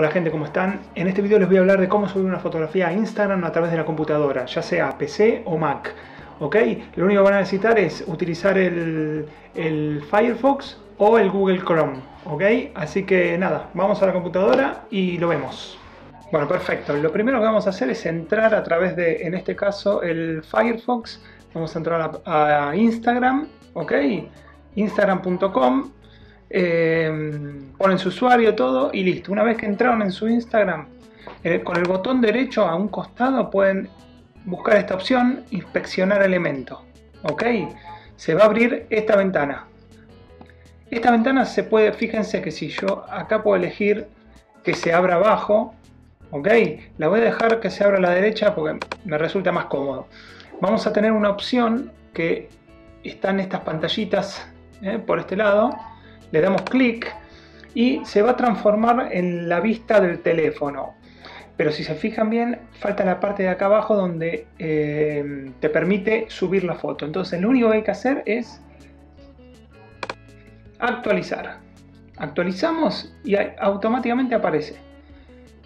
Hola gente, ¿cómo están? En este video les voy a hablar de cómo subir una fotografía a Instagram a través de la computadora, ya sea PC o Mac. ¿Ok? Lo único que van a necesitar es utilizar el, Firefox o el Google Chrome. ¿Ok? Así que nada, vamos a la computadora y lo vemos. Bueno, perfecto. Lo primero que vamos a hacer es entrar a través de, en este caso, el Firefox. Vamos a entrar a, a Instagram, ¿ok? Instagram.com eh, ponen su usuario, todo y listo. Una vez que entraron en su Instagram, eh, con el botón derecho a un costado pueden buscar esta opción, inspeccionar elemento. ¿Ok? Se va a abrir esta ventana. Esta ventana se puede, fíjense que si yo acá puedo elegir que se abra abajo, ¿ok? La voy a dejar que se abra a la derecha porque me resulta más cómodo. Vamos a tener una opción que están estas pantallitas ¿eh? por este lado le damos clic y se va a transformar en la vista del teléfono. Pero si se fijan bien, falta la parte de acá abajo donde eh, te permite subir la foto. Entonces lo único que hay que hacer es actualizar. Actualizamos y automáticamente aparece.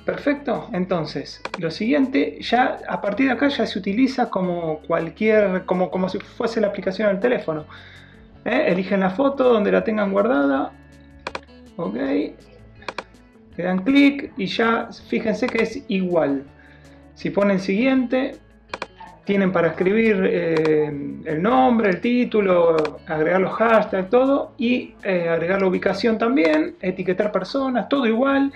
Perfecto, entonces lo siguiente, ya a partir de acá ya se utiliza como cualquier, como, como si fuese la aplicación del teléfono. ¿Eh? eligen la foto donde la tengan guardada ok le dan clic y ya fíjense que es igual si ponen siguiente tienen para escribir eh, el nombre, el título, agregar los hashtags, todo y eh, agregar la ubicación también, etiquetar personas, todo igual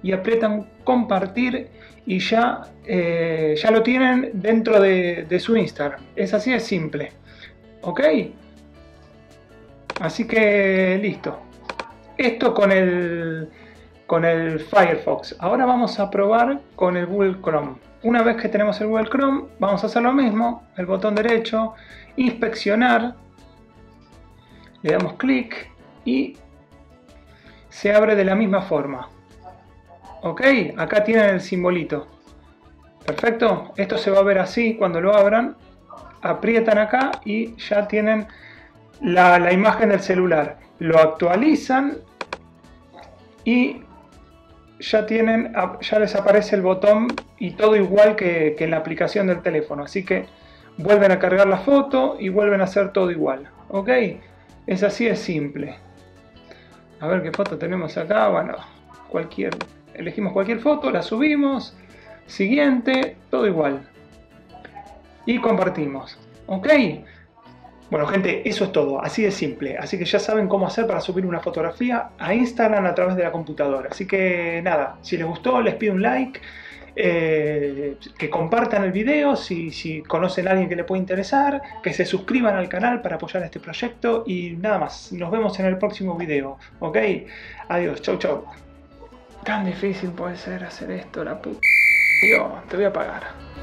y aprietan compartir y ya, ya lo tienen dentro de, de su Instagram. Es así de simple. ¿Ok? Así que listo. Esto con el, con el Firefox. Ahora vamos a probar con el Google Chrome. Una vez que tenemos el Google Chrome, vamos a hacer lo mismo. El botón derecho, inspeccionar. Le damos clic y se abre de la misma forma. Ok, acá tienen el simbolito. Perfecto, esto se va a ver así cuando lo abran. Aprietan acá y ya tienen la, imagen del celular. Lo actualizan y ya tienen, ya les aparece el botón y todo igual que, en la aplicación del teléfono. Así que vuelven a cargar la foto y vuelven a hacer todo igual. ¿Ok? Es así de simple. A ver qué foto tenemos acá. Bueno, cualquier, elegimos cualquier foto, la subimos. Siguiente, todo igual. Y compartimos. ¿Ok? Bueno gente, eso es todo, así de simple. Así que ya saben cómo hacer para subir una fotografía a Instagram a través de la computadora. Así que nada, si les gustó les pido un like, eh, que compartan el video si, conocen a alguien que le puede interesar, que se suscriban al canal para apoyar este proyecto y nada más. Nos vemos en el próximo video, ¿ok? Adiós, chau chau. Tan difícil puede ser hacer esto, la puta. Yo, te voy a pagar.